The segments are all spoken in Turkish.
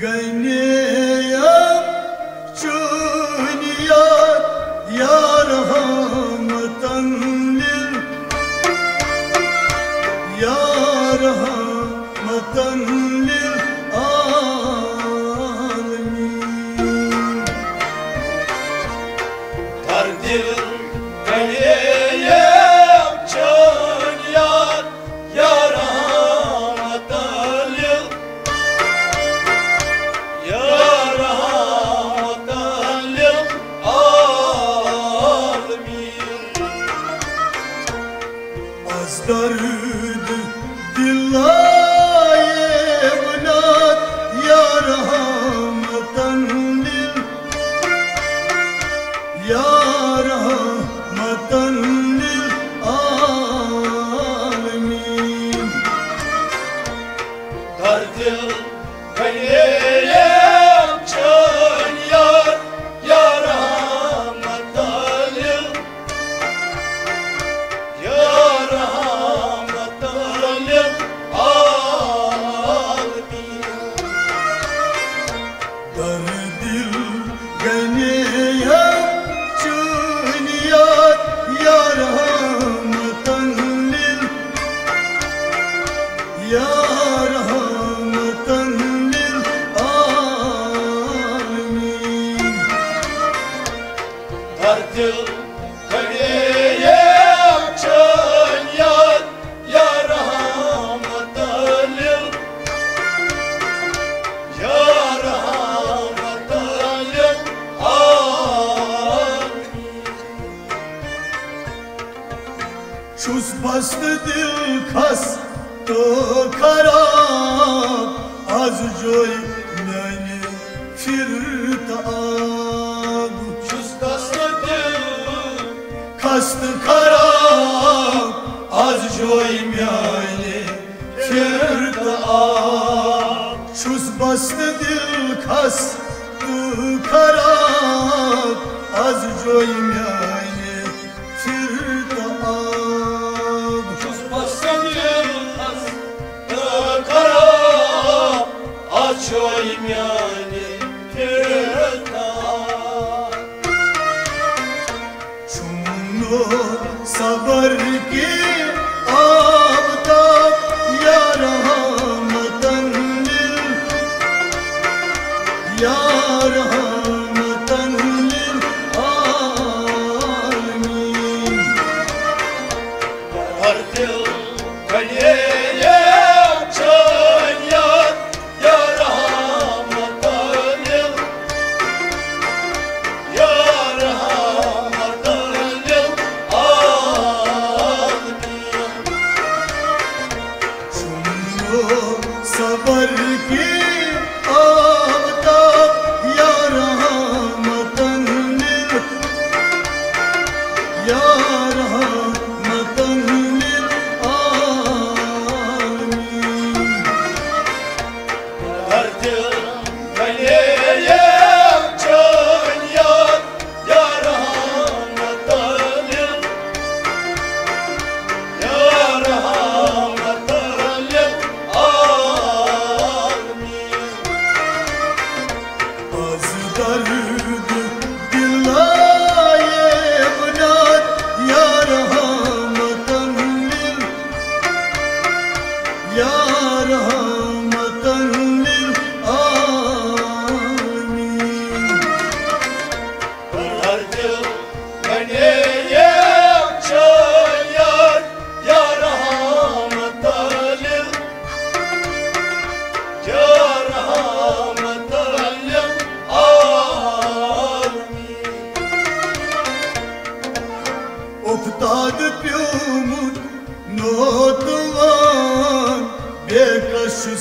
Gayne artık kaleye açan yar Ya rahmet alim Ya rahmet alim Amin Çuz bastıdı kas Kara Az coy bastı kara az joim yani çırda şuz bastı dil kas kara az joim yani çırda şuz bastı dil kas kara az joim yani porque مطر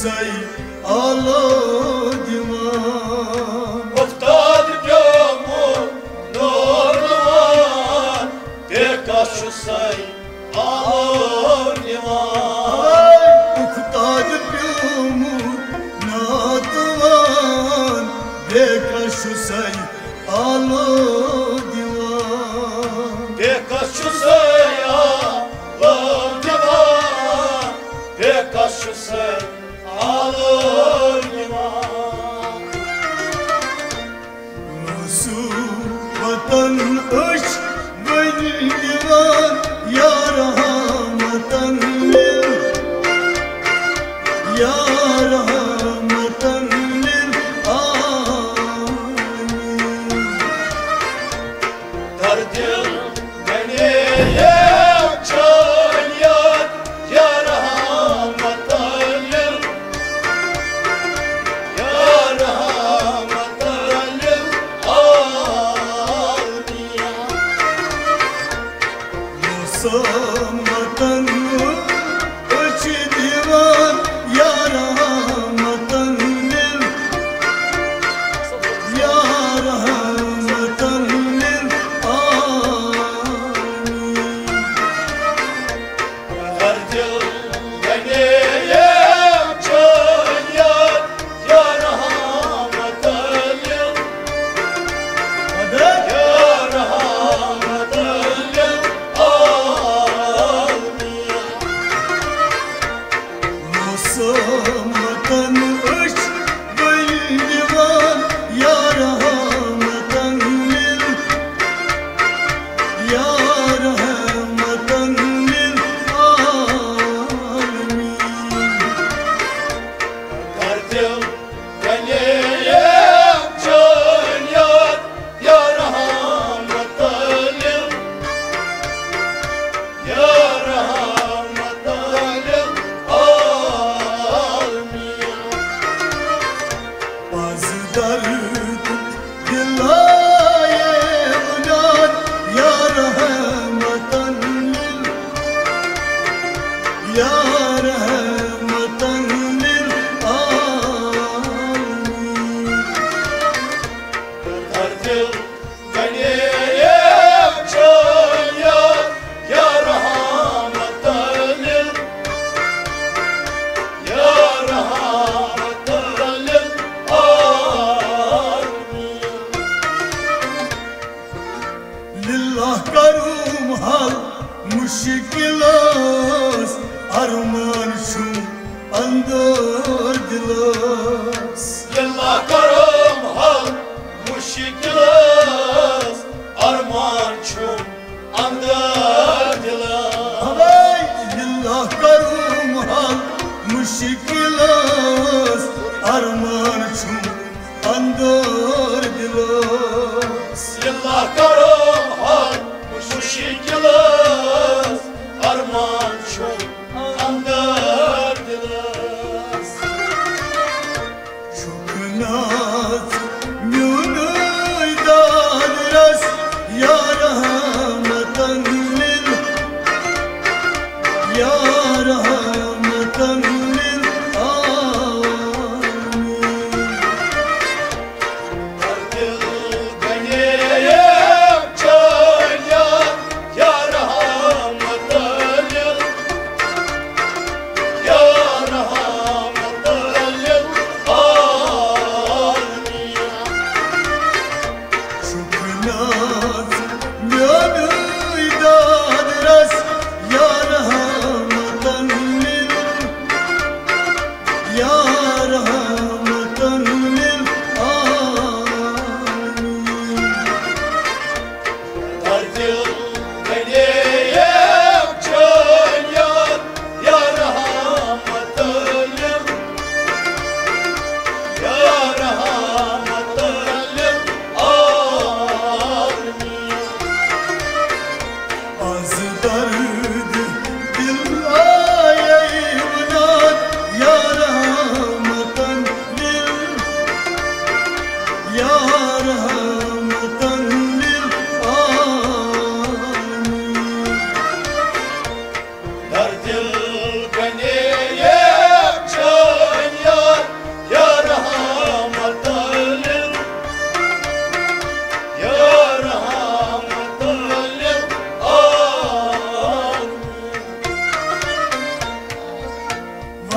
sei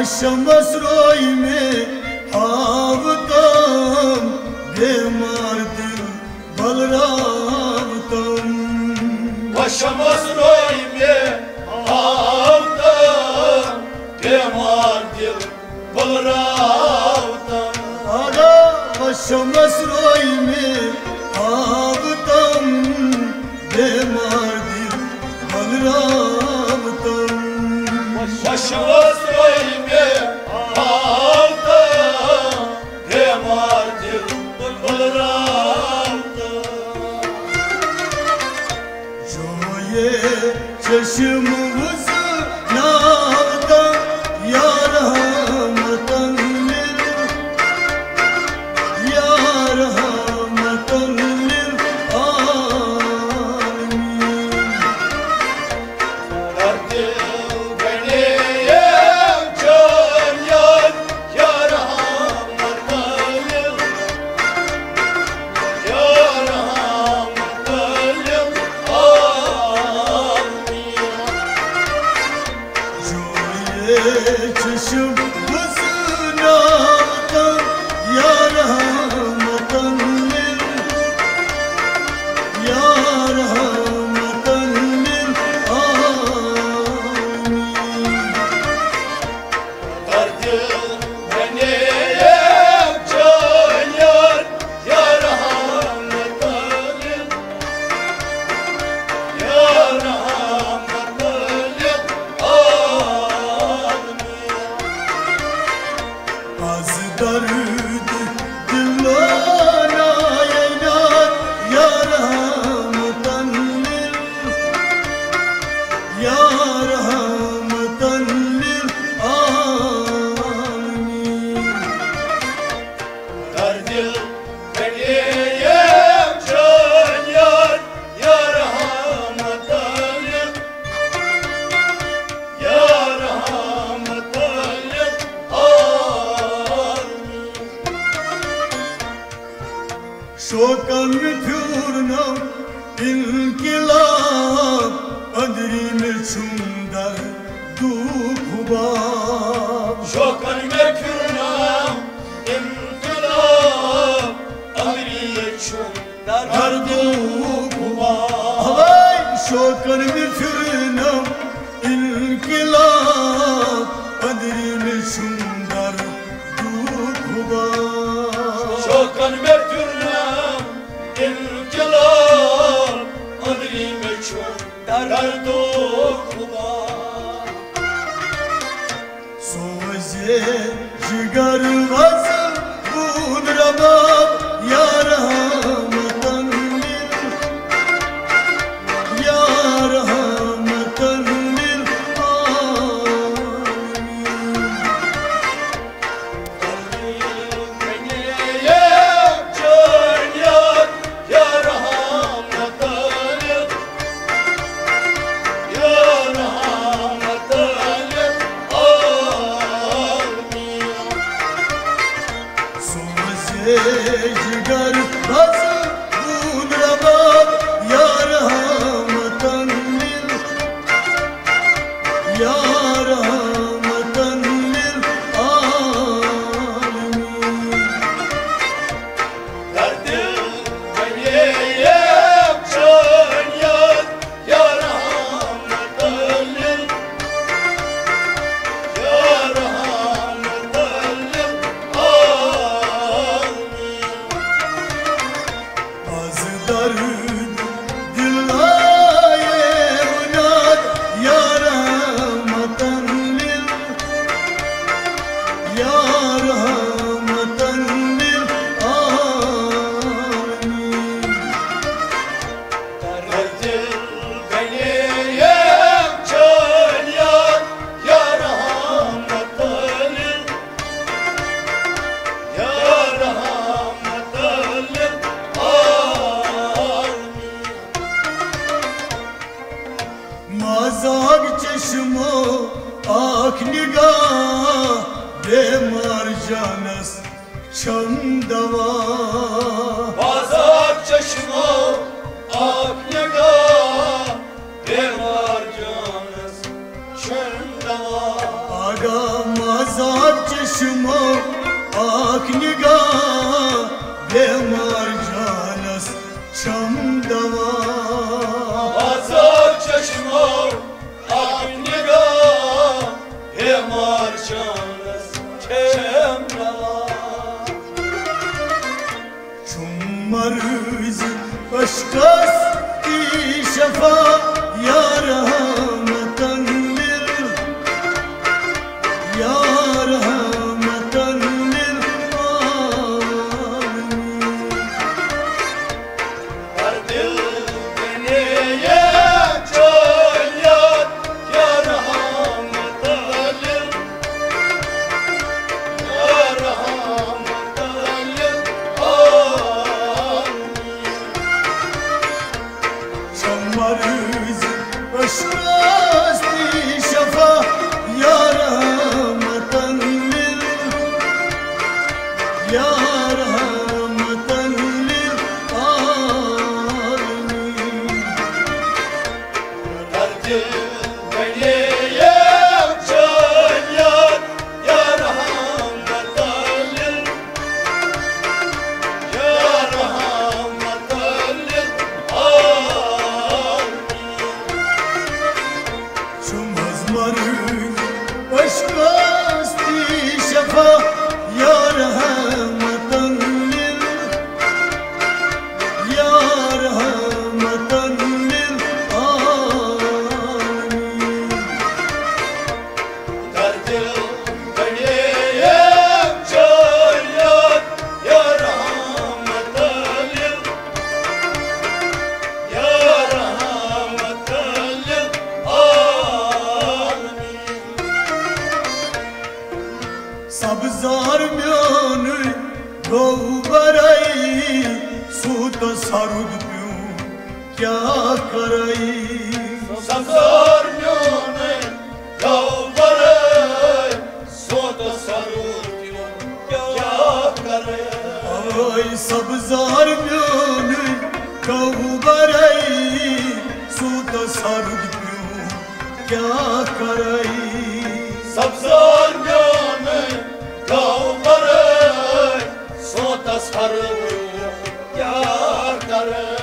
aşamaz roymi avdam bemardır balravdam aşamaz roymi avdam bemardır balravdam ara aşamaz roymi avdam bemardır balravdam aşamaz Yaşımı Şokkanın bir türlü cigar nasıl maruz başkas bir το σαρούτμιου για καραή. Σαν σαρμιόνε, λαουβαρέ, σώτα σαρούτμιου για καραή. Ay sabzar gönü kavubarayı Suda sarıp ya karayı Sabzar gönü kavubarayı Suda sarıp yolları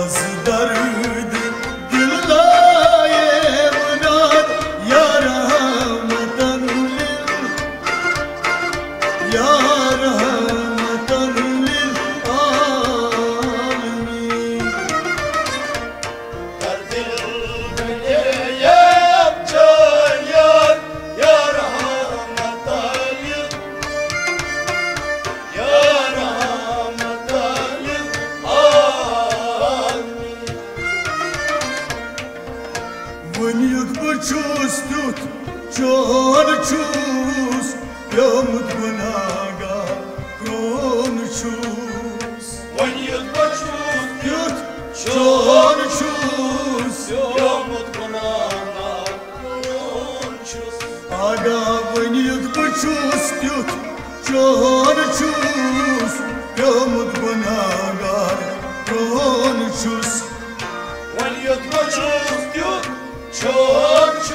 yazları istiyot Çorçuz Yamut bunagar Ronçuz Velyot koçuz Yot Çorçuz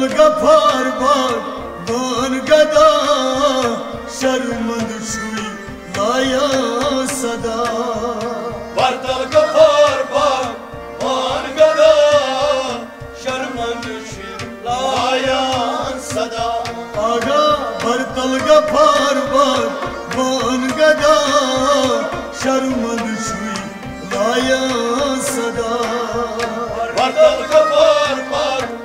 dalga parbar dalgada şarmı düşüy layasada var dalga parbar dalgada şarmı düşüy layasada aga var dalga parbar dalgada şarmı düşüy layasada var dalga parbar